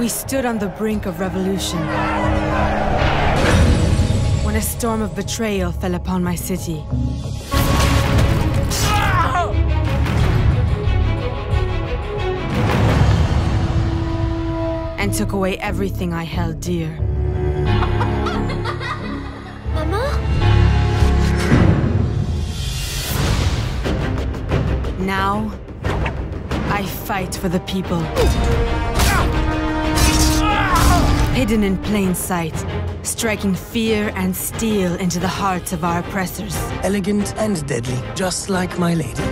We stood on the brink of revolution. When a storm of betrayal fell upon my city. And took away everything I held dear. Mama? Now, I fight for the people. Hidden in plain sight, striking fear and steel into the hearts of our oppressors. Elegant and deadly, just like my lady.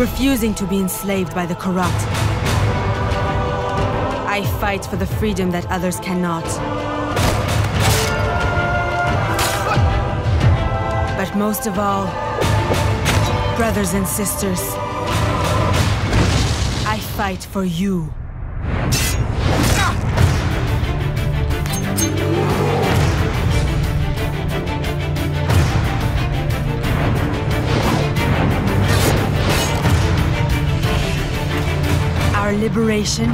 Refusing to be enslaved by the corrupt. I fight for the freedom that others cannot. But most of all, brothers and sisters, I fight for you. Our liberation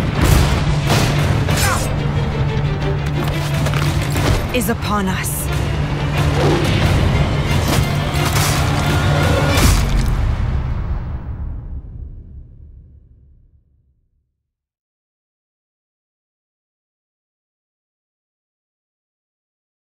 is upon us.